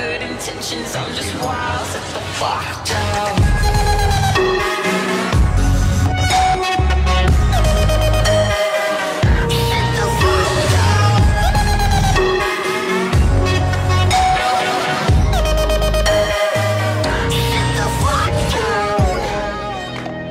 good intentions, I'm just wild, set the fuck?